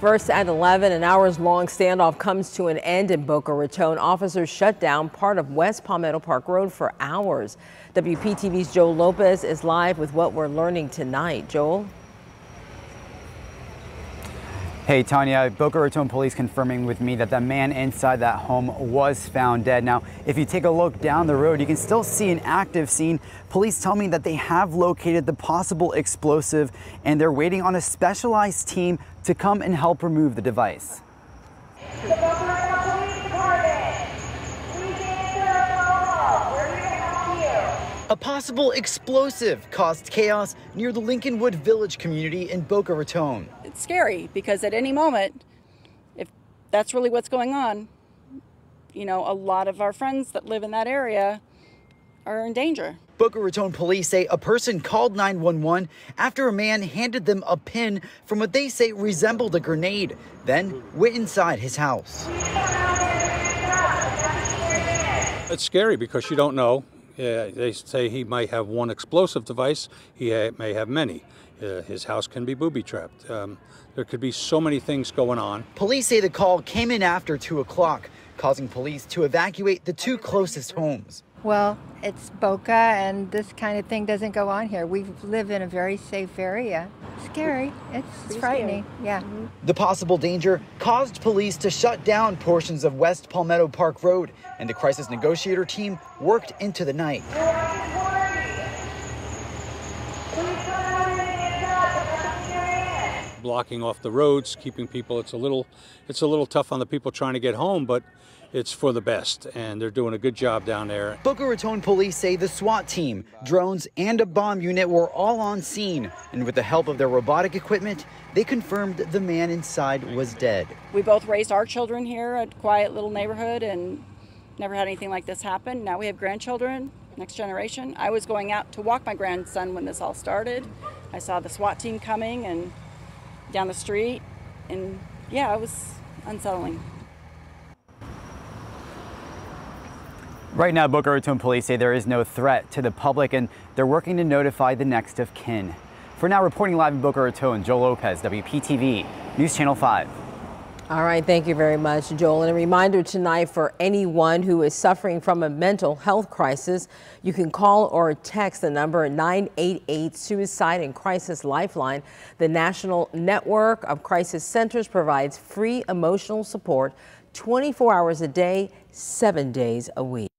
First at 11, an hours long standoff comes to an end in Boca Raton. Officers shut down part of West Palmetto Park Road for hours. WPTV's Joel Lopez is live with what we're learning tonight. Joel? Hey, Tanya, Boca Raton police confirming with me that the man inside that home was found dead. Now, if you take a look down the road, you can still see an active scene. Police tell me that they have located the possible explosive and they're waiting on a specialized team to come and help remove the device. A possible explosive caused chaos near the Lincolnwood Village community in Boca Raton. It's scary because at any moment, if that's really what's going on, you know, a lot of our friends that live in that area are in danger. Boca Raton police say a person called 911 after a man handed them a pin from what they say resembled a grenade, then went inside his house. It's scary because you don't know uh, they say he might have one explosive device. He ha may have many. Uh, his house can be booby trapped. Um, there could be so many things going on. Police say the call came in after 2 o'clock, causing police to evacuate the two closest homes. Well, it's Boca, and this kind of thing doesn't go on here. We live in a very safe area. Scary. It's frightening. Scary. Yeah. Mm -hmm. The possible danger caused police to shut down portions of West Palmetto Park Road, and the crisis negotiator team worked into the night. Blocking off the roads, keeping people. It's a little, it's a little tough on the people trying to get home, but it's for the best, and they're doing a good job down there. Boca Raton police say the SWAT team, drones, and a bomb unit were all on scene, and with the help of their robotic equipment, they confirmed the man inside was dead. We both raised our children here, a quiet little neighborhood, and never had anything like this happen. Now we have grandchildren, next generation. I was going out to walk my grandson when this all started. I saw the SWAT team coming and down the street, and yeah, it was unsettling. Right now, Boca Raton police say there is no threat to the public and they're working to notify the next of kin. For now, reporting live in Boca Raton, Joel Lopez, WPTV, News Channel 5. All right, thank you very much, Joel. And a reminder tonight for anyone who is suffering from a mental health crisis, you can call or text the number 988 Suicide and Crisis Lifeline. The National Network of Crisis Centers provides free emotional support 24 hours a day, seven days a week.